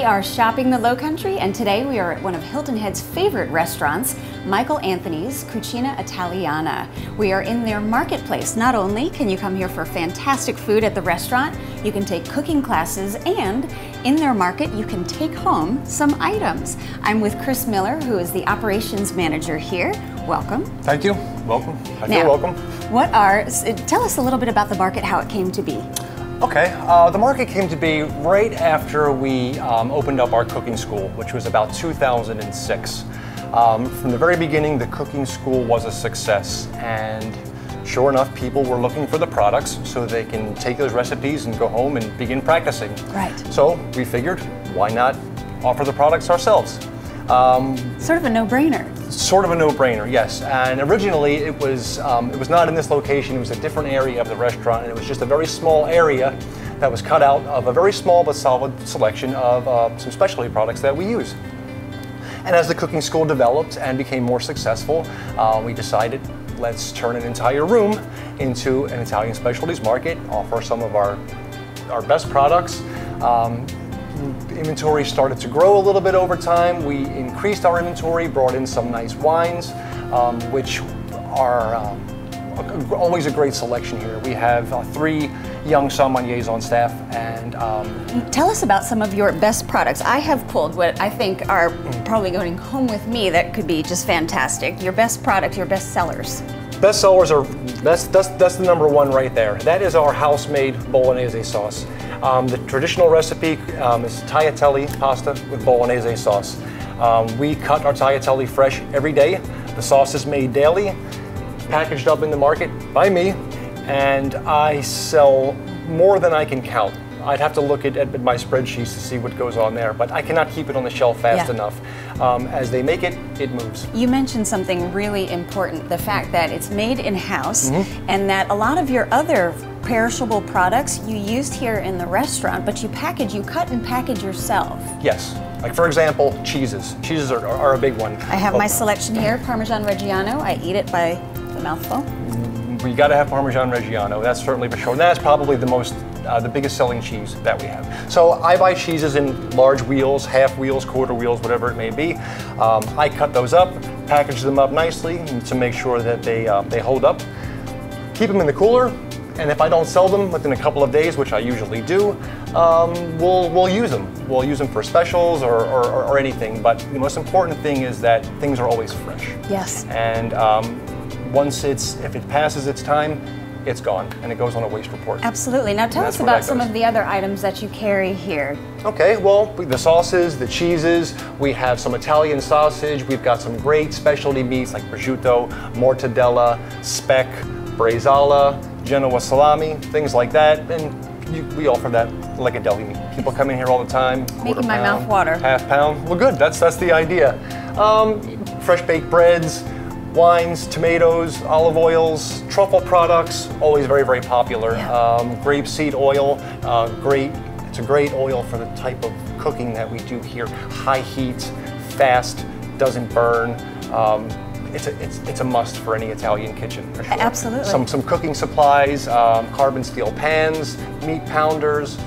We are shopping the Low Country, and today we are at one of Hilton Head's favorite restaurants, Michael Anthony's Cucina Italiana. We are in their marketplace. Not only can you come here for fantastic food at the restaurant, you can take cooking classes, and in their market, you can take home some items. I'm with Chris Miller, who is the operations manager here. Welcome. Thank you. Welcome. I Now, feel welcome. What are, tell us a little bit about the market, how it came to be. Okay, uh, the market came to be right after we um, opened up our cooking school, which was about 2006. Um, from the very beginning, the cooking school was a success, and sure enough, people were looking for the products so they can take those recipes and go home and begin practicing. Right. So we figured, why not offer the products ourselves? Um, Sort of a no-brainer. Sort of a no-brainer, yes. And originally, it was um, it was not in this location. It was a different area of the restaurant, and it was just a very small area that was cut out of a very small but solid selection of uh, some specialty products that we use. And as the cooking school developed and became more successful, uh, we decided let's turn an entire room into an Italian specialties market, offer some of our our best products. Um, inventory started to grow a little bit over time. We increased our inventory, brought in some nice wines, um, which are um, always a great selection here. We have uh, three young sommeliers on staff, and um, Tell us about some of your best products. I have pulled what I think are probably going home with me that could be just fantastic. Your best product, your best sellers. best sellers are that's, that's that's the number one right there. That is our house-made bolognese sauce. Um, the traditional recipe um, is tagliatelle pasta with bolognese sauce. Um, we cut our tagliatelle fresh every day. The sauce is made daily, packaged up in the market by me, and I sell more than I can count. I'd have to look at, at my spreadsheets to see what goes on there, but I cannot keep it on the shelf fast Yeah. enough. Um, as they make it, it moves. You mentioned something really important the fact that it's made in house Mm-hmm. and that a lot of your other perishable products you used here in the restaurant, but you package, you cut and package yourself. Yes. Like for example, cheeses. Cheeses are, are a big one. I have my Oh, selection here Parmesan Reggiano. I eat it by the mouthful. We got to have Parmesan Reggiano. That's certainly for sure. And that's probably the most, uh, the biggest selling cheese that we have. So I buy cheeses in large wheels, half wheels, quarter wheels, whatever it may be. Um, I cut those up, package them up nicely to make sure that they uh, they hold up. Keep them in the cooler, and if I don't sell them within a couple of days, which I usually do, um, we'll we'll use them. We'll use them for specials or, or, or, anything. But the most important thing is that things are always fresh. Yes. And um, once it's, if it passes its time, it's gone and it goes on a waste report. Absolutely. Now tell us about some of the other items that you carry here. Okay, well, the sauces, the cheeses, we have some Italian sausage, we've got some great specialty meats like prosciutto, mortadella, speck, bresaola, Genoa salami, things like that. And you, we offer that like a deli meat. People come in here all the time. Making my pound, mouth water. Half pound. Well, good. That's that's the idea. Um, fresh baked breads, wines, tomatoes, olive oils, truffle products, always very very popular. Yeah. Um, grapeseed oil, uh, great. It's a great oil for the type of cooking that we do here. High heat, fast, doesn't burn. Um, it's a, it's, it's a must for any Italian kitchen, sure. Absolutely. Some, some cooking supplies, um, carbon steel pans, meat pounders,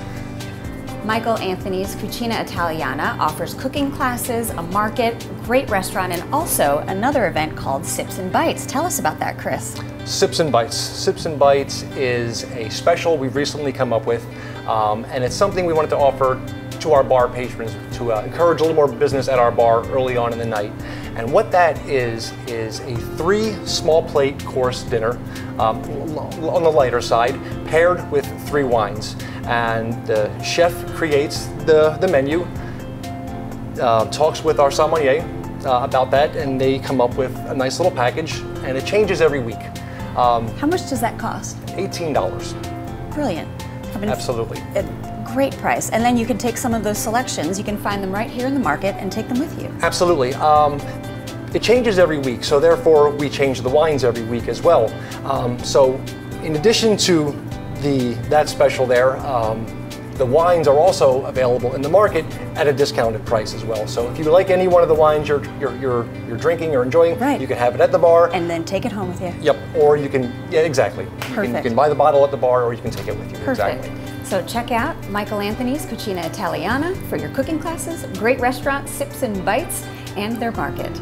Michael Anthony's Cucina Italiana offers cooking classes, a market, great restaurant, and also another event called Sips and Bites. Tell us about that, Chris. Sips and Bites. Sips and Bites is a special we've recently come up with, um, and it's something we wanted to offer to our bar patrons to uh, encourage a little more business at our bar early on in the night. And what that is, is a three small plate course dinner um, on the lighter side, paired with three wines. And the chef creates the, the menu, uh, talks with our sommelier uh, about that, and they come up with a nice little package, and it changes every week. Um, How much does that cost? $18. Brilliant. I mean, Absolutely. a great price. And then you can take some of those selections, you can find them right here in the market and take them with you. Absolutely. Um, it changes every week, so therefore we change the wines every week as well. Um, so, in addition to the that special there, um, the wines are also available in the market at a discounted price as well. So, if you like any one of the wines you're you're you're, you're drinking or enjoying, Right. you can have it at the bar. And then take it home with you. Yep. Or you can yeah exactly. You can, you can buy the bottle at the bar, or you can take it with you. Perfect. Exactly. So So check out Michael Anthony's Cucina Italiana for your cooking classes, great restaurant sips and bites, and their market.